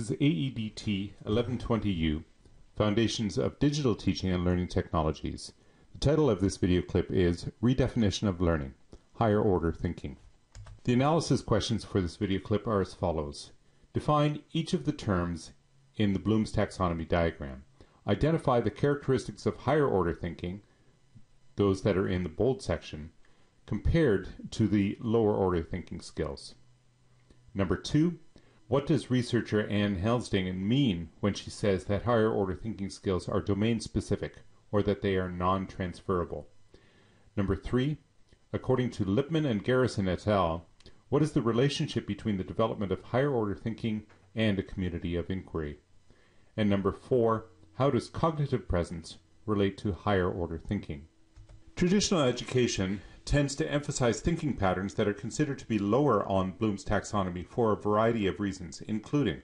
is AEDT 1120U, Foundations of Digital Teaching and Learning Technologies. The title of this video clip is Redefinition of Learning, Higher Order Thinking. The analysis questions for this video clip are as follows. Define each of the terms in the Bloom's taxonomy diagram. Identify the characteristics of higher order thinking, those that are in the bold section, compared to the lower order thinking skills. Number two, what does researcher Anne Helsdingen mean when she says that higher order thinking skills are domain specific or that they are non transferable? Number three, according to Lipman and Garrison et al., what is the relationship between the development of higher order thinking and a community of inquiry? And number four, how does cognitive presence relate to higher order thinking? Traditional education tends to emphasize thinking patterns that are considered to be lower on Bloom's taxonomy for a variety of reasons, including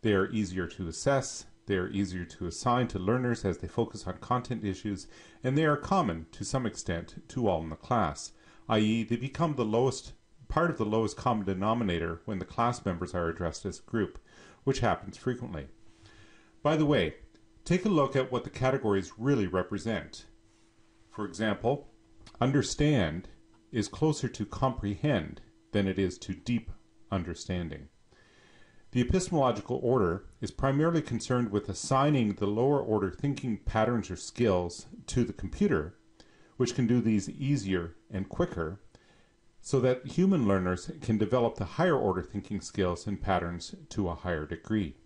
they are easier to assess, they are easier to assign to learners as they focus on content issues, and they are common to some extent to all in the class, i.e., they become the lowest part of the lowest common denominator when the class members are addressed as a group, which happens frequently. By the way, take a look at what the categories really represent. For example, Understand is closer to comprehend than it is to deep understanding. The epistemological order is primarily concerned with assigning the lower order thinking patterns or skills to the computer, which can do these easier and quicker, so that human learners can develop the higher order thinking skills and patterns to a higher degree.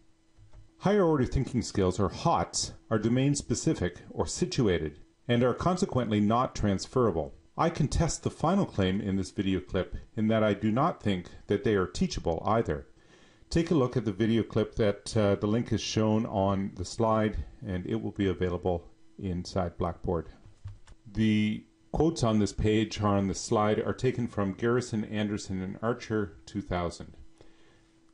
Higher order thinking skills, or HOTS, are domain specific or situated and are consequently not transferable. I contest the final claim in this video clip in that I do not think that they are teachable either. Take a look at the video clip that uh, the link is shown on the slide and it will be available inside Blackboard. The quotes on this page or on the slide are taken from Garrison, Anderson, and Archer 2000.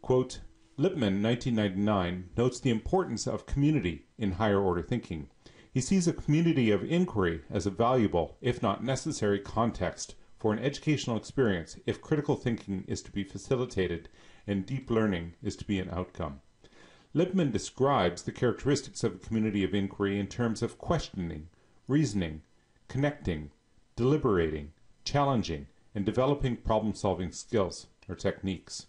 Quote, Lipman, 1999, notes the importance of community in higher order thinking. He sees a community of inquiry as a valuable, if not necessary, context for an educational experience if critical thinking is to be facilitated and deep learning is to be an outcome. Lipman describes the characteristics of a community of inquiry in terms of questioning, reasoning, connecting, deliberating, challenging, and developing problem solving skills or techniques.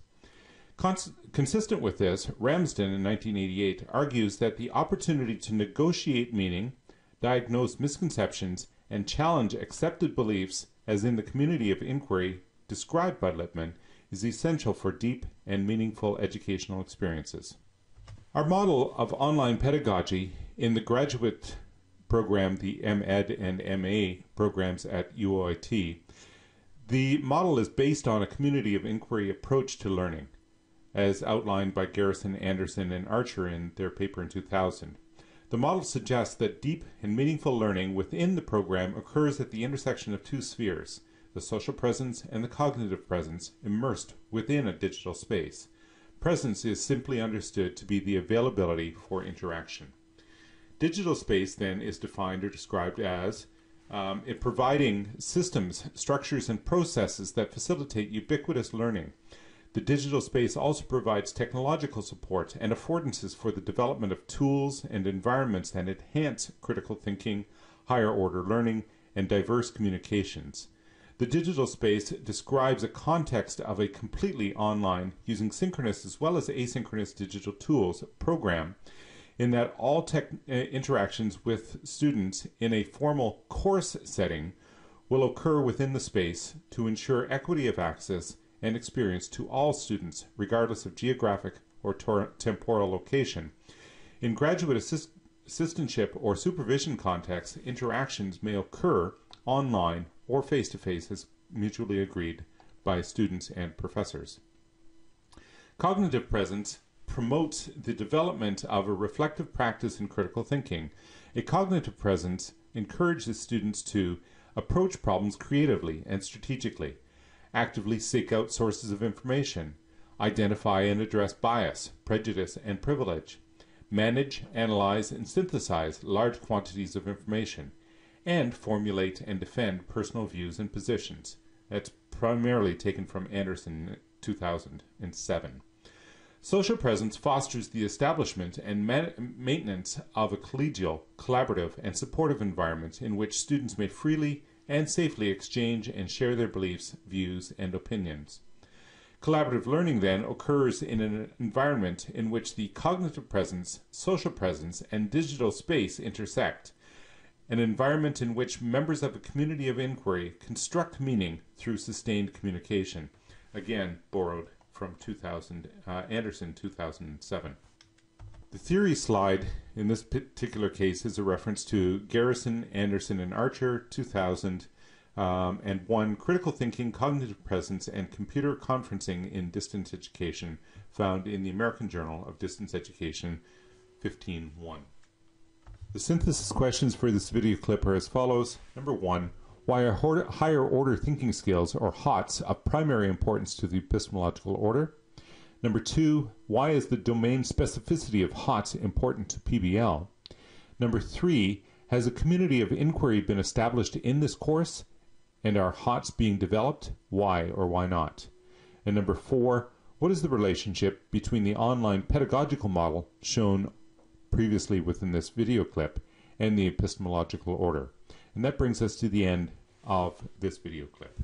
Cons- consistent with this, Ramsden in 1988 argues that the opportunity to negotiate meaning, diagnose misconceptions, and challenge accepted beliefs, as in the community of inquiry described by Lipman, is essential for deep and meaningful educational experiences. Our model of online pedagogy in the graduate program, the MEd and MA programs at UOIT, the model is based on a community of inquiry approach to learning as outlined by Garrison, Anderson, and Archer in their paper in 2000. The model suggests that deep and meaningful learning within the program occurs at the intersection of two spheres the social presence and the cognitive presence immersed within a digital space. Presence is simply understood to be the availability for interaction. Digital space then is defined or described as um, it providing systems, structures, and processes that facilitate ubiquitous learning the digital space also provides technological support and affordances for the development of tools and environments that enhance critical thinking, higher order learning, and diverse communications. The digital space describes a context of a completely online, using synchronous as well as asynchronous digital tools program, in that all tech uh, interactions with students in a formal course setting will occur within the space to ensure equity of access and experience to all students, regardless of geographic or temporal location. In graduate assist- assistantship or supervision contexts, interactions may occur online or face to face as mutually agreed by students and professors. Cognitive presence promotes the development of a reflective practice in critical thinking. A cognitive presence encourages students to approach problems creatively and strategically actively seek out sources of information, identify and address bias, prejudice, and privilege, manage, analyze, and synthesize large quantities of information, and formulate and defend personal views and positions. That's primarily taken from Anderson 2007. Social presence fosters the establishment and maintenance of a collegial, collaborative, and supportive environment in which students may freely and safely exchange and share their beliefs, views, and opinions. Collaborative learning then occurs in an environment in which the cognitive presence, social presence, and digital space intersect, an environment in which members of a community of inquiry construct meaning through sustained communication. Again, borrowed from 2000, uh, Anderson 2007. The theory slide in this particular case is a reference to Garrison, Anderson, and Archer 2000 um, and one Critical Thinking, Cognitive Presence, and Computer Conferencing in Distance Education found in the American Journal of Distance Education 15.1. The synthesis questions for this video clip are as follows. Number one, why are higher order thinking skills, or HOTS, of primary importance to the epistemological order? Number two, why is the domain specificity of HOTS important to PBL? Number three, has a community of inquiry been established in this course? And are HOTS being developed? Why or why not? And number four, what is the relationship between the online pedagogical model shown previously within this video clip and the epistemological order? And that brings us to the end of this video clip.